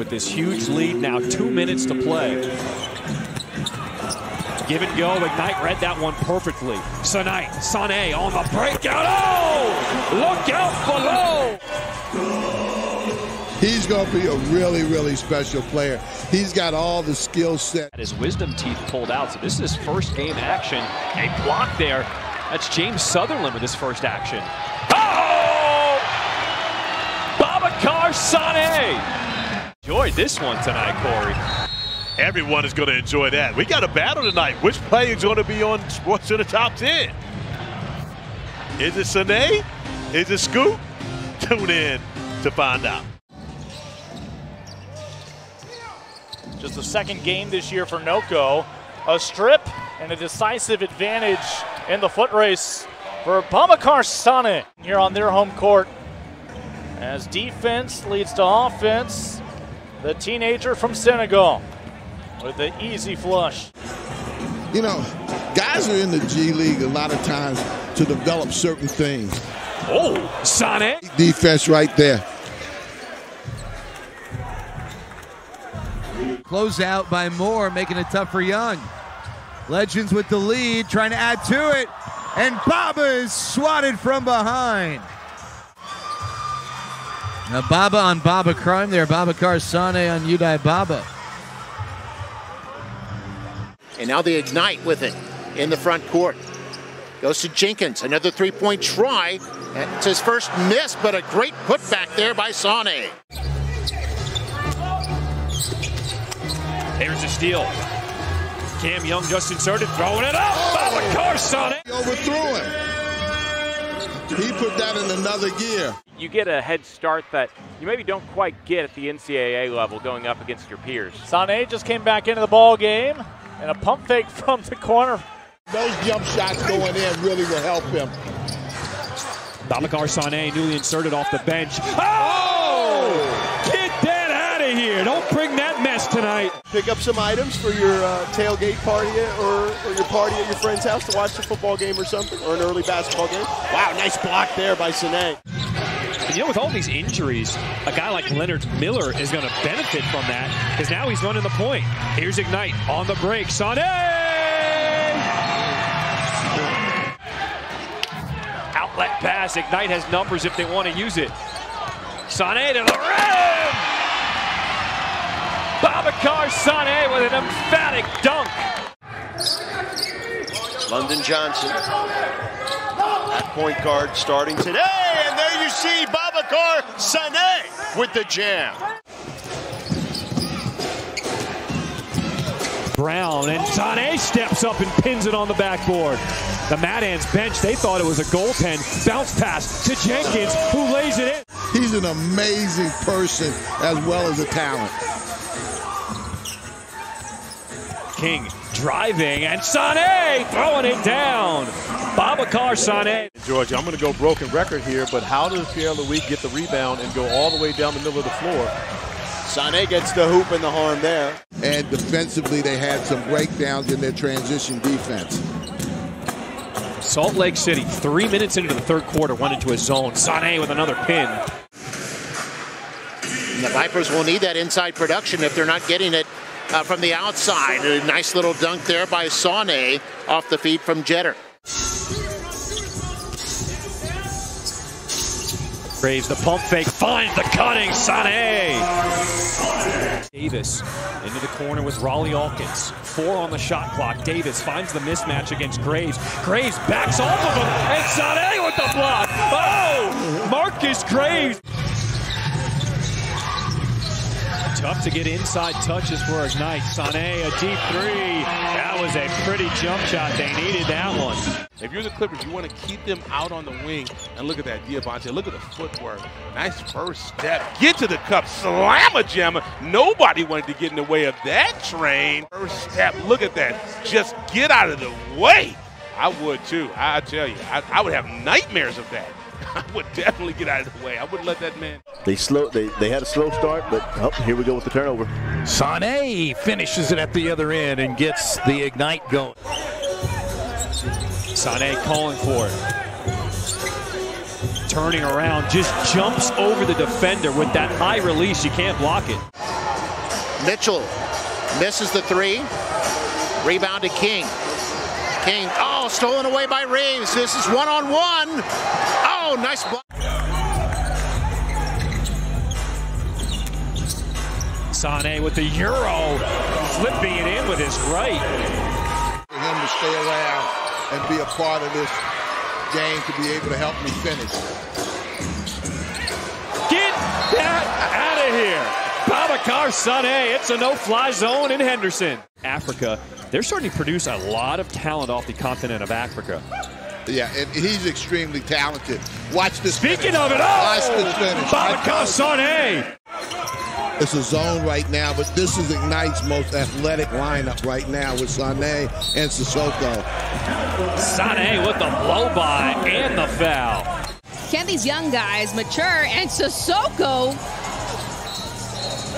with this huge lead. Now two minutes to play. Give and go. Ignite read that one perfectly. Sanai, Sane on the breakout. Oh! Look out below! He's going to be a really, really special player. He's got all the skill set. His wisdom teeth pulled out, so this is his first game action. A block there. That's James Sutherland with his first action. Oh! Babacar Sane! Enjoyed this one tonight, Corey. Everyone is going to enjoy that. We got a battle tonight. Which player is going to be on SportsCenter Top 10? Is it Sane? Is it Scoop? Tune in to find out. Just the second game this year for Noko. A strip and a decisive advantage in the foot race for Babacar Sane here on their home court. As defense leads to offense, the teenager from Senegal with the easy flush. You know, guys are in the G League a lot of times to develop certain things. Oh, Sane. Defense right there. Close out by Moore, making it tough for Young. Legends with the lead, trying to add to it. And Baba is swatted from behind. Now Baba on Baba crime there. Babacar Sane on Udai Baba. And now they ignite with it in the front court. Goes to Jenkins, another three-point try. It's his first miss, but a great putback there by Sane. Here's a steal. Cam Young just inserted, throwing it up. Oh, Babacar Sane. Overthrew him. He put that in another gear. You get a head start that you maybe don't quite get at the NCAA level going up against your peers. Sane just came back into the ball game and a pump fake from the corner. Those jump shots going in really will help him. Babacar Sane newly inserted off the bench. Oh! oh! Get that out of here. Don't bring that mess tonight. Pick up some items for your uh, tailgate party or, or your party at your friend's house to watch the football game or something, or an early basketball game. Wow, nice block there by Sane. You know, with all these injuries, a guy like Leonard Miller is going to benefit from that because now he's running the point. Here's Ignite on the break. Sane! Outlet pass. Ignite has numbers if they want to use it. Sane to the rim! Babacar Sane with an emphatic dunk. London Johnson at point guard starting today. And there you see Babacar Sane with the jam. Brown and Sane steps up and pins it on the backboard. The Mad Ants bench, they thought it was a goaltend. Bounce pass to Jenkins, who lays it in. He's an amazing person as well as a talent. King driving and Sane throwing it down. Babacar Sane. Georgia, I'm going to go broken record here, but how does Pierre Louis get the rebound and go all the way down the middle of the floor? Sane gets the hoop and the harm there. And defensively, they had some breakdowns in their transition defense. Salt Lake City, three minutes into the third quarter, went into a zone. Sane with another pin. And the Vipers will need that inside production if they're not getting it uh, from the outside. A nice little dunk there by Sane off the feet from Jeter. Graves the pump fake, finds the cutting, Sane! Davis into the corner with Rawle Alkins. Four on the shot clock. Davis finds the mismatch against Graves. Graves backs off of him, and Sane with the block! Oh! Marcus Graves! Tough to get inside touches for Ignite. Sane, a deep three. That was a pretty jump shot. They needed that one. If you're the Clippers, you want to keep them out on the wing. And look at that, Diabate. Look at the footwork. Nice first step. Get to the cup. Slam a jammer. Nobody wanted to get in the way of that train. First step. Look at that. Just get out of the way. I would too. I tell you, I, I would have nightmares of that. I would definitely get out of the way. I wouldn't let that man. They slow. They, they had a slow start, but oh, here we go with the turnover. Sane finishes it at the other end and gets the ignite going. Sane calling for it. Turning around, just jumps over the defender with that high release. You can't block it. Mitchell misses the three. Rebound to King. King, oh, stolen away by Reeves. This is one on one. Oh, nice block. Sane with the Euro, flipping it in with his right. For him to stay around and be a part of this game to be able to help me finish. Get that out of here. Babacar Sane, it's a no-fly zone in Henderson. Africa, they're starting to produce a lot of talent off the continent of Africa. Yeah, and he's extremely talented. Watch this. Speaking finish. of it, oh! Watch oh! this finish. Babacar Sane! It's a zone right now, but this is Ignite's most athletic lineup right now with Sane and Sissoko. Sane with the blow-by and the foul. Can these young guys mature? And Sissoko,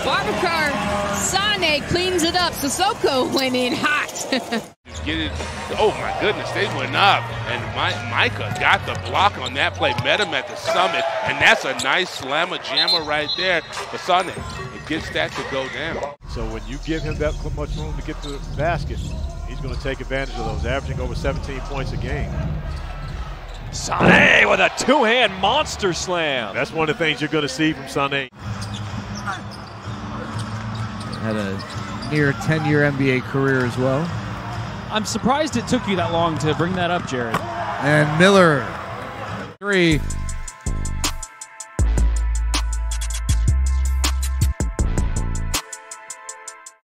Babacar Sane cleans it up. Sissoko went in hot. Get it. Oh my goodness, they went up, and My, Micah got the block on that play. Met him at the summit, and that's a nice slammer jammer right there for Sane. It gets that to go down. So when you give him that much room to get to the basket, he's going to take advantage of those, averaging over 17 points a game. Sane with a two-hand monster slam. That's one of the things you're going to see from Sane. Had a near 10 year NBA career as well. I'm surprised it took you that long to bring that up, Jared. And Miller, three,